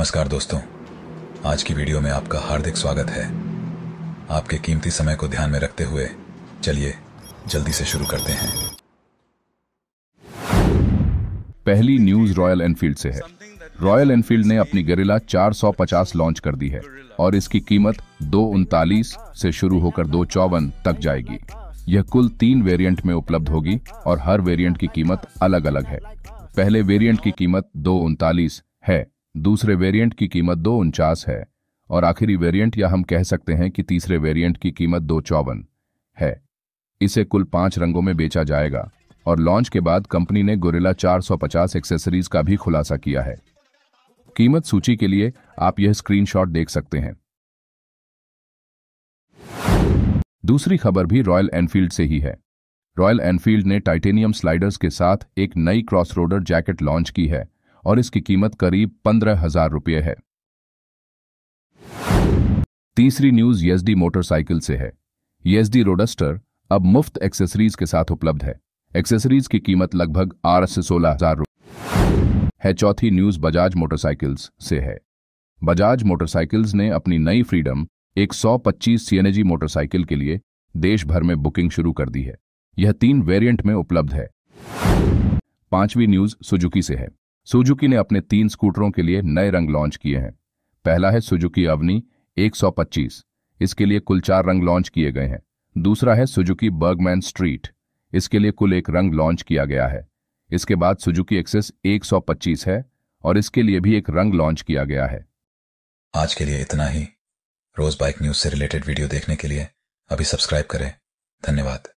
नमस्कार दोस्तों। आज की वीडियो में आपका हार्दिक स्वागत है। आपके कीमती समय को ध्यान में रखते हुए चलिए जल्दी से शुरू करते हैं। पहली न्यूज़ रॉयल एनफील्ड से है। रॉयल एनफील्ड ने अपनी गरिला 450 लॉन्च कर दी है और इसकी कीमत दो उनतालीस से शुरू होकर दो चौवन तक जाएगी। यह कुल तीन वेरिएंट में उपलब्ध होगी और हर वेरिएंट की कीमत अलग अलग है। पहले वेरिएंट की कीमत दो उनतालीस है। दूसरे वेरिएंट की कीमत दो उनचास है, और आखिरी वेरिएंट, या हम कह सकते हैं कि तीसरे वेरिएंट की कीमत दो चौवन है। इसे कुल पाँच रंगों में बेचा जाएगा, और लॉन्च के बाद कंपनी ने गोरिल्ला 450 एक्सेसरीज का भी खुलासा किया है। कीमत सूची के लिए आप यह स्क्रीनशॉट देख सकते हैं। दूसरी खबर भी रॉयल एनफील्ड से ही है। रॉयल एनफील्ड ने टाइटेनियम स्लाइडर्स के साथ एक नई क्रॉस रोडर जैकेट लॉन्च की है और इसकी कीमत करीब पंद्रह हज़ार रुपये है। तीसरी न्यूज़ येसडी मोटरसाइकिल से है। येसडी रोडस्टर अब मुफ़्त एक्सेसरीज के साथ उपलब्ध है। एक्सेसरीज की कीमत लगभग आठ से सोलह हज़ार रुपये है। चौथी न्यूज़ बजाज मोटरसाइकिल्स से है। बजाज मोटरसाइकिल्स ने अपनी नई फ्रीडम एक 125 सीएनजी मोटरसाइकिल के लिए देश भर में बुकिंग शुरू कर दी है। यह तीन वेरिएंट में उपलब्ध है। पांचवी न्यूज़ सुजुकी से है। सुजुकी ने अपने तीन स्कूटरों के लिए नए रंग लॉन्च किए हैं। पहला है सुजुकी अवनी 125 इसके लिए कुल चार रंग लॉन्च किए गए हैं। दूसरा है सुजुकी बर्गमैन स्ट्रीट। इसके लिए कुल एक रंग लॉन्च किया गया है। इसके बाद सुजुकी एक्सेस 125 है और इसके लिए भी एक रंग लॉन्च किया गया है। आज के लिए इतना ही। रोज बाइक न्यूज़ से रिलेटेड वीडियो देखने के लिए अभी सब्सक्राइब करें। धन्यवाद।